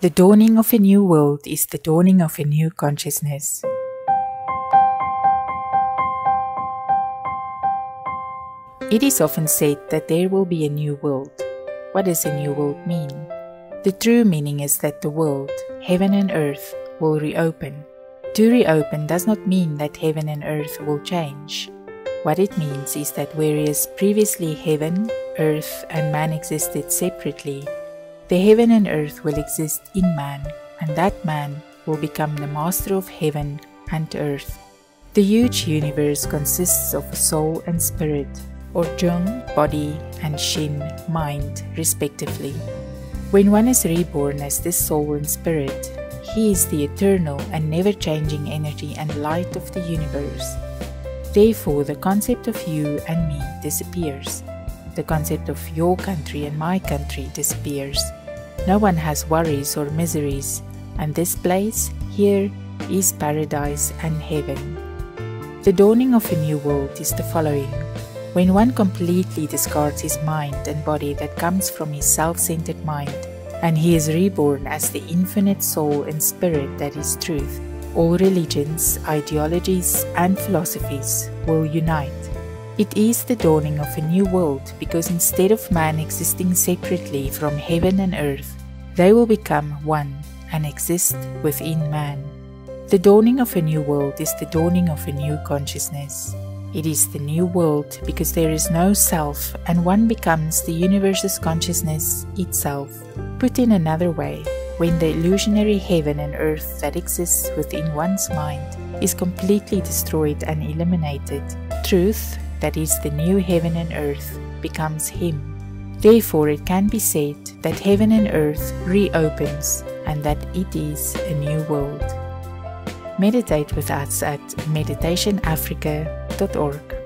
The dawning of a new world is the dawning of a new consciousness. It is often said that there will be a new world. What does a new world mean? The true meaning is that the world, heaven and earth, will reopen. To reopen does not mean that heaven and earth will change. What it means is that whereas previously heaven, earth, and man existed separately, the heaven and earth will exist in man, and that man will become the master of heaven and earth. The huge universe consists of soul and spirit, or Jung, body, and Shin, mind, respectively. When one is reborn as this soul and spirit, he is the eternal and never changing energy and light of the universe. Therefore, the concept of you and me disappears. The concept of your country and my country disappears. No one has worries or miseries, and this place, here, is paradise and heaven. The dawning of a new world is the following. When one completely discards his mind and body that comes from his self centered mind, and he is reborn as the infinite soul and spirit that is truth, all religions, ideologies, and philosophies will unite. It is the dawning of a new world because instead of man existing separately from heaven and earth, they will become one and exist within man. The dawning of a new world is the dawning of a new consciousness. It is the new world because there is no self and one becomes the universe's consciousness itself. Put in another way, when the illusionary heaven and earth that exists within one's mind is completely destroyed and eliminated, truth, that is the new heaven and earth, becomes Him. Therefore, it can be said that heaven and earth reopens and that it is a new world. Meditate with us at meditationafrica.org.